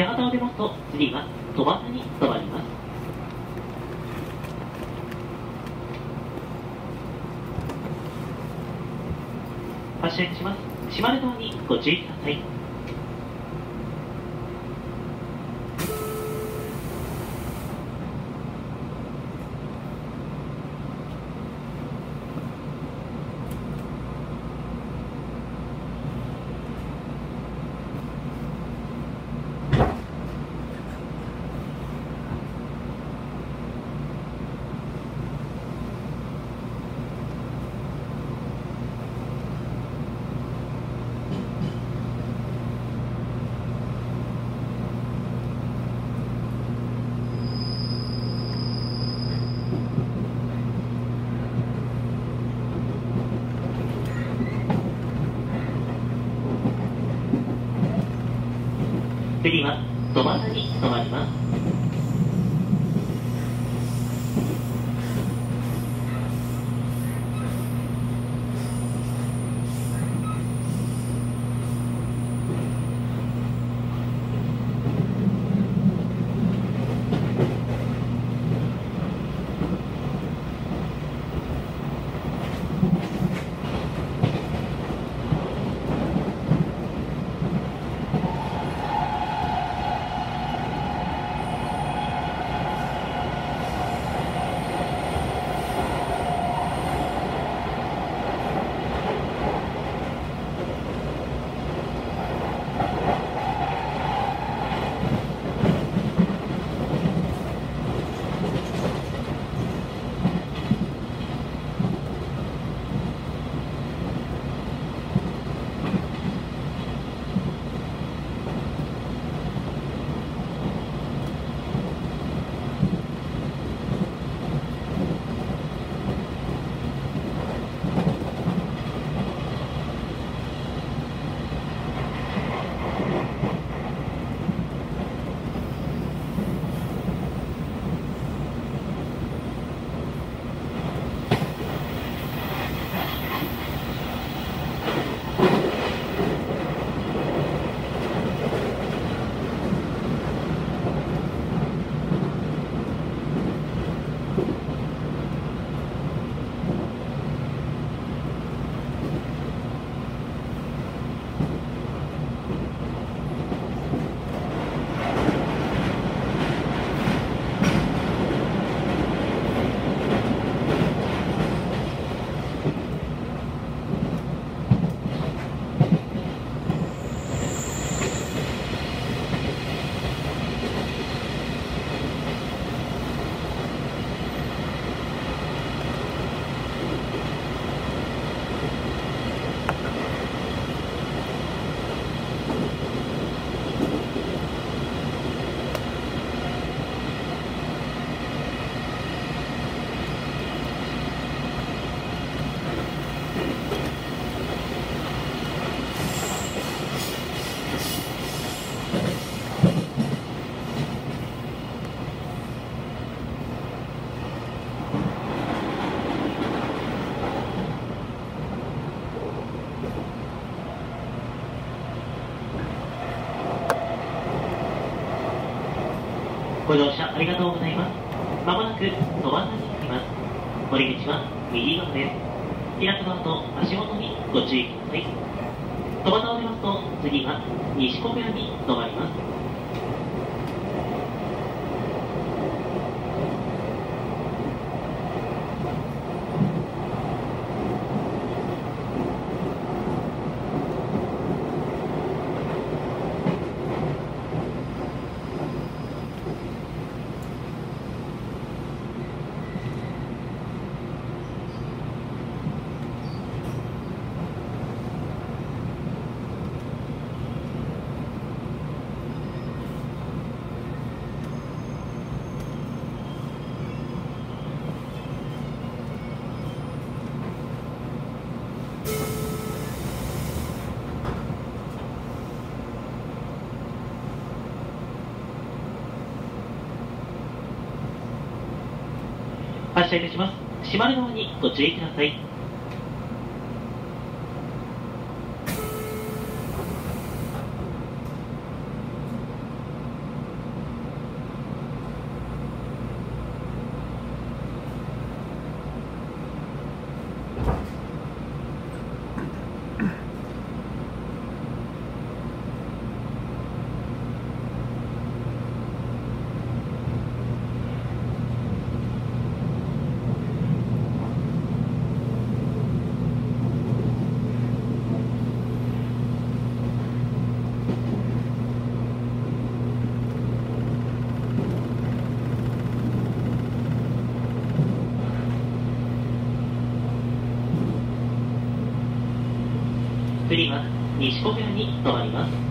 手旗を出ますと次は戸端に止まります。発車いたします。島根島にご注意ください次は戸端に止まります？ご乗車ありがとうございます。まもなく戸端に着きます。降り口は右側で。す。開くドアと足元にご注意ください。戸畑を出ますと次は西小部屋に止まります。車いたします。閉まるドアにご注意ください。次は西小倉に停まります。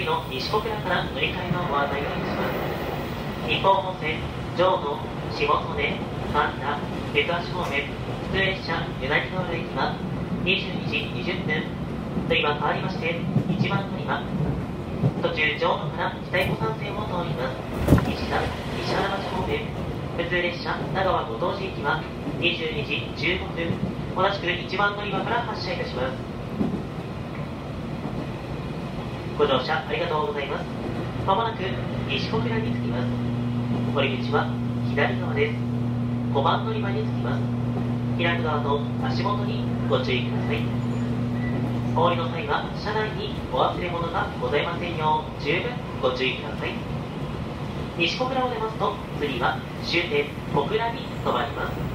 次の西小倉から乗り換えのご案内をいたします。日本本線上野下曽根神田別橋方面普通列車ユナイテッド駅は22時20分次は変わりまして1番乗り場途中上野から北江古山線を通ります石田石原町方面普通列車長川ご当地駅は22時15分同じく1番乗り場から発車いたしますご乗車ありがとうございます。まもなく西小倉に着きます。降り口は左側です。5番乗り場に着きます。開く側と足元にご注意ください。お降りの際は車内にお忘れ物がございませんよう十分ご注意ください。西小倉を出ますと次は終点小倉に停まります。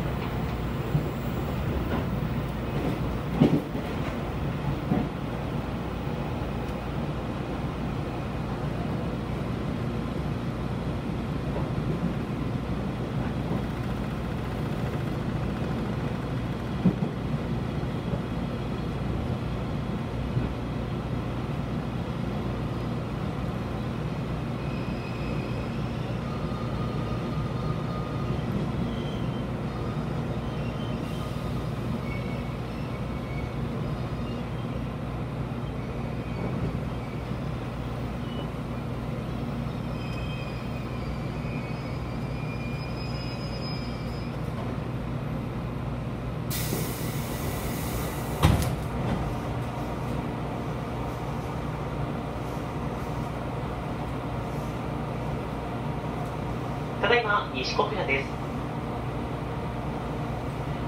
だいま西国屋です。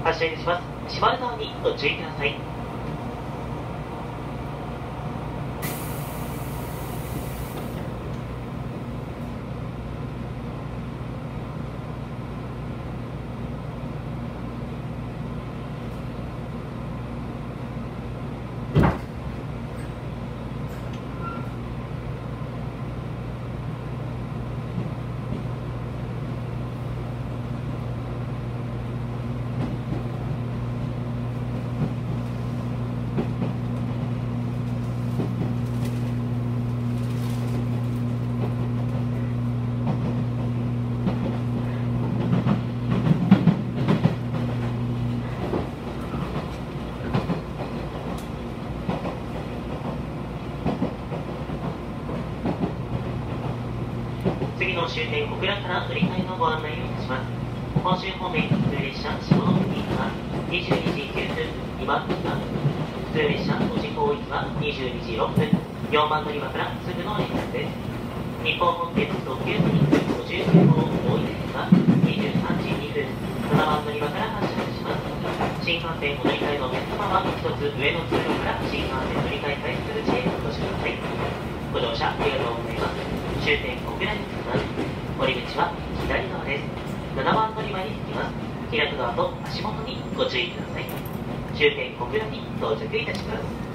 発車いたします。閉まる側にご注意ください。の終点小倉から乗り換えのご案内をいたします本州方面普通列車下関行きは22時9分2番乗り場普通列車門司港行は22時6分4番乗り場からすぐの連絡です日本本線特急ソニック59号大井線は23時2分7番乗り場から発車します新幹線お乗り換えのお客様は一つ上の通路から新幹線乗り換え開始する地へお越しください。ご乗車ありがとうございます。終点小倉に着きます降り口は左側です。7番乗り場に着きます。開くドアと足元にご注意ください。終点小倉に到着いたします。